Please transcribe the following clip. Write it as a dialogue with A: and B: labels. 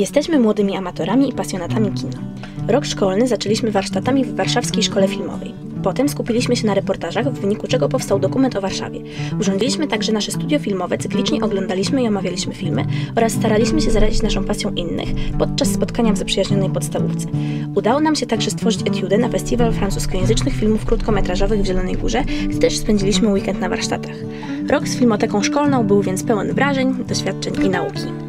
A: Jesteśmy młodymi amatorami i pasjonatami kina. Rok szkolny zaczęliśmy warsztatami w Warszawskiej Szkole Filmowej. Potem skupiliśmy się na reportażach, w wyniku czego powstał dokument o Warszawie. Urządziliśmy także nasze studio filmowe, cyklicznie oglądaliśmy i omawialiśmy filmy oraz staraliśmy się zarazić naszą pasją innych podczas spotkania w zaprzyjaźnionej podstawówce. Udało nam się także stworzyć etiudę na festiwal francuskojęzycznych filmów krótkometrażowych w Zielonej Górze, gdzie też spędziliśmy weekend na warsztatach. Rok z filmoteką szkolną był więc pełen wrażeń, doświadczeń i nauki.